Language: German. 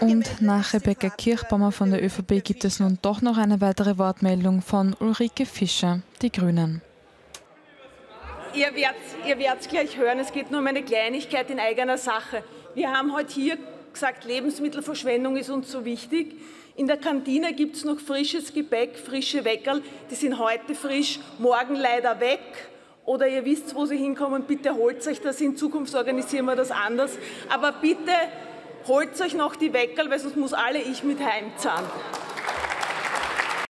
Und nach Rebecca Kirchbaumer von der ÖVP gibt es nun doch noch eine weitere Wortmeldung von Ulrike Fischer, die Grünen. Ihr werdet es gleich hören, es geht nur um eine Kleinigkeit in eigener Sache. Wir haben heute hier gesagt, Lebensmittelverschwendung ist uns so wichtig. In der Kantine gibt es noch frisches Gebäck, frische Weckerl. Die sind heute frisch, morgen leider weg. Oder ihr wisst, wo sie hinkommen, bitte holt euch das. In Zukunft organisieren wir das anders. Aber bitte holt euch noch die Weckerl, weil sonst muss alle ich mit heimzahlen.